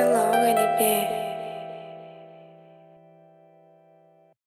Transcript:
can log be